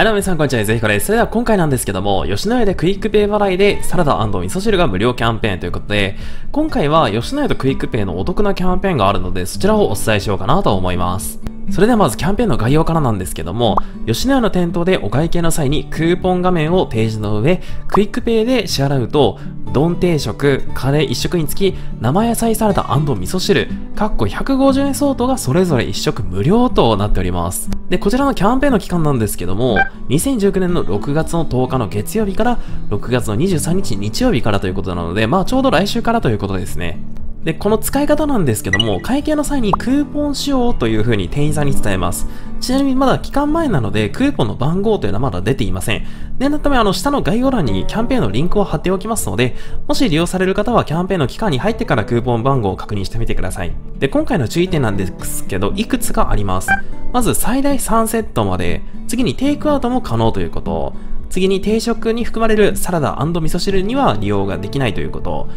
はい、どうも皆さん、こんにちは。ぜひこれ。それでは今回なんですけども、吉野家でクイックペイ払いでサラダ味噌汁が無料キャンペーンということで、今回は吉野家とクイックペイのお得なキャンペーンがあるので、そちらをお伝えしようかなと思います。それではまずキャンペーンの概要からなんですけども、吉野家の店頭でお会計の際にクーポン画面を提示の上、クイックペイで支払うと、丼定食、カレー1食につき、生野菜サラダ味噌汁、かっこ150円相当がそれぞれ1食無料となっております。で、こちらのキャンペーンの期間なんですけども、2019年の6月の10日の月曜日から6月の23日日曜日からということなので、まあちょうど来週からということですね。で、この使い方なんですけども、会計の際にクーポンしようという風に店員さんに伝えます。ちなみにまだ期間前なので、クーポンの番号というのはまだ出ていません。念のため、あの、下の概要欄にキャンペーンのリンクを貼っておきますので、もし利用される方はキャンペーンの期間に入ってからクーポン番号を確認してみてください。で、今回の注意点なんですけど、いくつかあります。まず、最大3セットまで、次にテイクアウトも可能ということ、次に定食に含まれるサラダ味噌汁には利用ができないということ、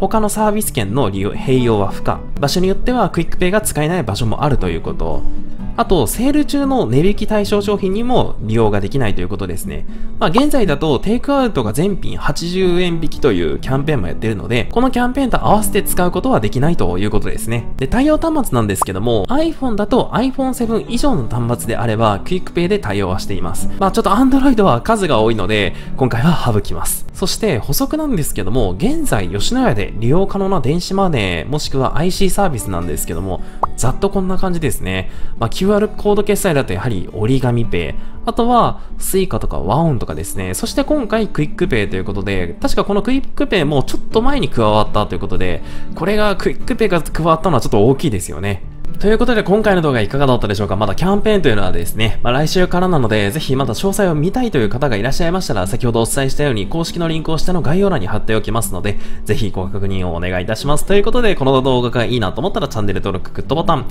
他のサービス券の利用併用は不可。場所によってはクイックペイが使えない場所もあるということ。あと、セール中の値引き対象商品にも利用ができないということですね。まあ、現在だと、テイクアウトが全品80円引きというキャンペーンもやってるので、このキャンペーンと合わせて使うことはできないということですね。で、対応端末なんですけども、iPhone だと iPhone7 以上の端末であれば、クイックペイで対応はしています。まあ、ちょっと Android は数が多いので、今回は省きます。そして、補足なんですけども、現在、吉野家で利用可能な電子マネー、もしくは IC サービスなんですけども、ざっとこんな感じですね。まあ、QR コード決済だとやはり折り紙ペイ、あとはスイカとかワオンとかですね。そして今回クイックペイということで、確かこのクイックペイもちょっと前に加わったということで、これがクイックペイが加わったのはちょっと大きいですよね。ということで今回の動画いかがだったでしょうか？まだキャンペーンというのはですね、まあ、来週からなので、ぜひまだ詳細を見たいという方がいらっしゃいましたら、先ほどお伝えしたように公式のリンクを下の概要欄に貼っておきますので、ぜひご確認をお願いいたします。ということで、この動画がいいなと思ったらチャンネル登録、グッドボタン、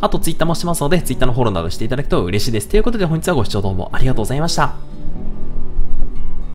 あと Twitter もしてますので、Twitter のフォローなどしていただくと嬉しいです。ということで本日はご視聴どうもありがとうございました。